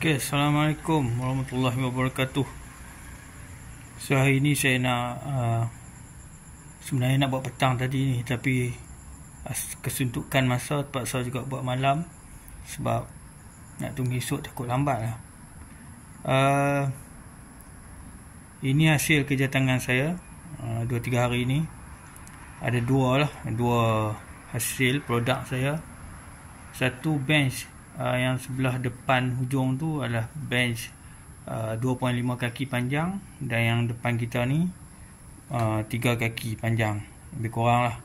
Okay, Assalamualaikum warahmatullahi wabarakatuh. So hari ni saya nak uh, Sebenarnya nak buat petang tadi ni Tapi uh, Kesuntukan masa Terpaksa juga buat malam Sebab Nak tunggu esok takut lambat lah. Uh, Ini hasil kerja tangan saya uh, Dua tiga hari ni Ada dua lah Dua hasil produk saya. Satu bench uh, yang sebelah depan hujung tu adalah bench uh, 2.5 kaki panjang dan yang depan kita ni uh, 3 kaki panjang. Lebih kurang lah.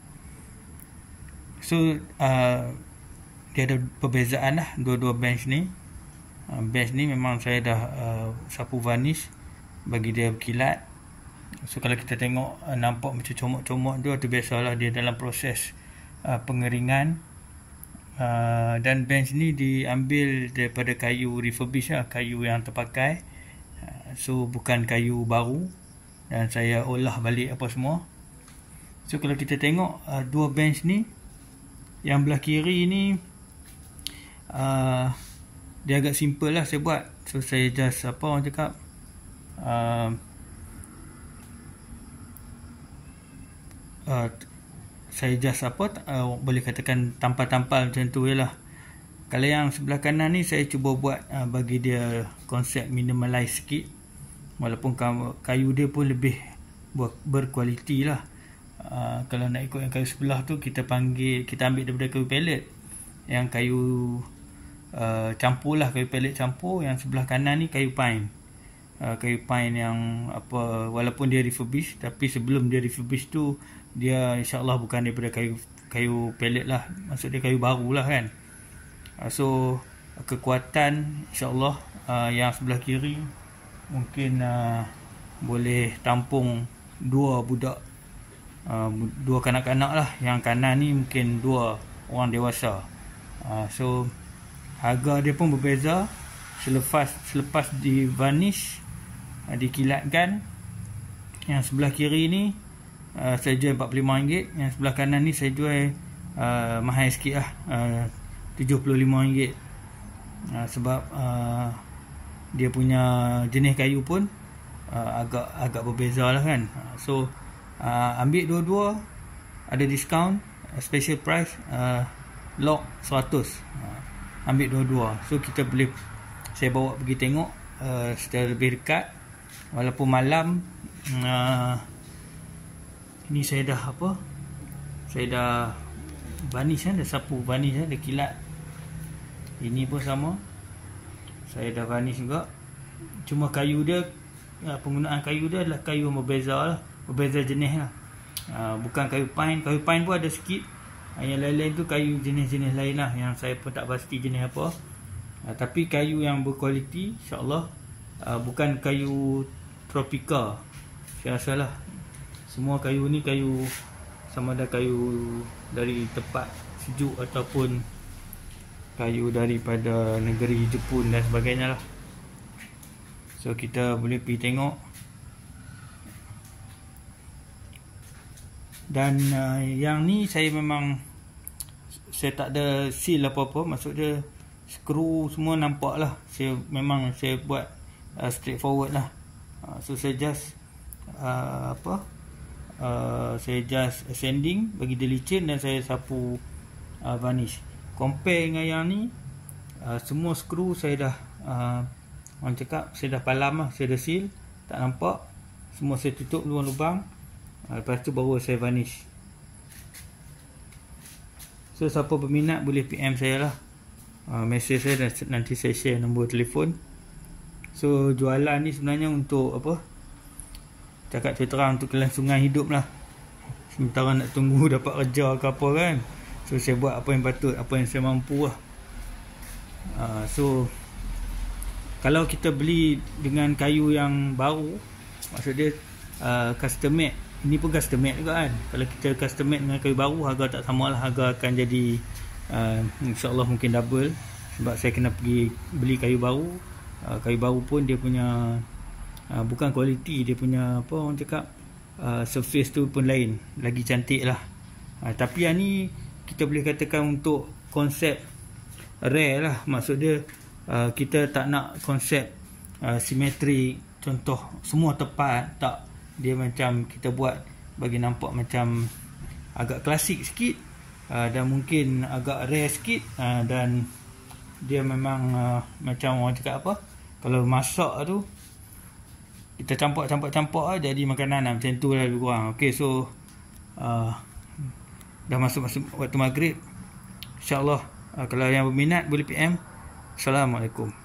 So uh, dia ada perbezaan lah dua-dua bench ni. Uh, bench ni memang saya dah uh, sapu varnish bagi dia berkilat so kalau kita tengok uh, nampak macam comot-comot tu tu biasalah dia dalam proses uh, pengeringan Uh, dan bench ni diambil daripada kayu refurbish lah, kayu yang terpakai. Uh, so bukan kayu baru. Dan saya olah balik apa semua. So kalau kita tengok uh, dua bench ni yang belah kiri ni uh, dia agak simple lah saya buat. So saya just apa orang cakap uh, uh, saya just apa uh, boleh katakan tampal-tampal macam tu lah. Kalau yang sebelah kanan ni saya cuba buat uh, bagi dia konsep minimalize sikit. Walaupun kayu dia pun lebih berkualiti lah. Uh, kalau nak ikut yang kayu sebelah tu kita panggil kita ambil daripada kayu pellet. Yang kayu uh, campur lah kayu pellet campur. Yang sebelah kanan ni kayu pine. Uh, kayu pine yang apa walaupun dia refurbish tapi sebelum dia refurbish tu dia insyaallah bukan daripada kayu kayu pellet lah. Maksud dia kayu baru lah kan. Uh, so kekuatan insyaallah uh, yang sebelah kiri mungkin uh, boleh tampung dua budak uh, dua kanak-kanak lah. Yang kanan ni mungkin dua orang dewasa. Uh, so harga dia pun berbeza. Selepas selepas di varnish dikilatkan. Yang sebelah kiri ni uh, saya jual RM45. Yang sebelah kanan ni saya jual uh, mahal sikit lah uh, RM75 uh, sebab uh, dia punya jenis kayu pun uh, agak agak berbeza lah kan. Uh, so uh, ambil dua-dua ada diskaun uh, special price uh, lock 100 uh, ambil dua-dua. So kita boleh saya bawa pergi tengok uh, secara lebih dekat walaupun malam uh, ini saya dah apa? Saya dah banis kan dah sapu banis kan dah kilat. Ini pun sama. Saya dah banis juga. Cuma kayu dia ya, penggunaan kayu dia adalah kayu berbeza lah. Berbeza jenis lah. Ha, bukan kayu pine kayu pine pun ada sikit. Ha, yang lain-lain tu kayu jenis-jenis lain lah. Yang saya pun tak pasti jenis apa. Ha, tapi kayu yang berkualiti insyaAllah ha, bukan kayu tropika. Saya rasa lah. Semua kayu ni kayu sama ada kayu dari tempat sejuk ataupun kayu daripada negeri Jepun dan sebagainya lah. So kita boleh pergi tengok. Dan uh, yang ni saya memang saya tak ada seal apa-apa. Maksud dia skru semua nampak lah. Saya memang saya buat uh, straightforward lah. Uh, so saya just uh, apa Uh, saya just ascending bagi dia licin dan saya sapu uh, varnish compare dengan yang ni uh, semua skru saya dah uh, orang cakap saya dah palam lah saya dah seal tak nampak. Semua saya tutup lubang-lubang uh, lepas tu baru saya varnish so siapa berminat boleh PM saya lah. Uh, message saya dan nanti saya share nombor telefon so jualan ni sebenarnya untuk apa? Cakap terang untuk kelangsungan hidup lah. Sementara nak tunggu dapat kerja ke apa kan. So saya buat apa yang patut apa yang saya mampu lah. Uh, so kalau kita beli dengan kayu yang baru maksud dia uh, custom made ini pun custom made juga kan. Kalau kita custom made dengan kayu baru harga tak sama lah. Harga akan jadi uh, insyaAllah mungkin double. Sebab saya kena pergi beli kayu baru uh, kayu baru pun dia punya uh, bukan kualiti dia punya apa orang cakap uh, surface tu pun lain lagi cantik lah. Uh, tapi yang ni kita boleh katakan untuk konsep rare lah. Maksud dia uh, kita tak nak konsep uh, simetri contoh semua tepat tak. Dia macam kita buat bagi nampak macam agak klasik sikit uh, dan mungkin agak rare sikit uh, dan dia memang uh, macam orang cakap apa kalau masak tu kita campak-campak-campak lah jadi makanan lah. macam tu lah lebih kurang. Ok so uh, dah masuk masuk waktu maghrib. Insyaallah uh, kalau yang berminat boleh PM Assalamualaikum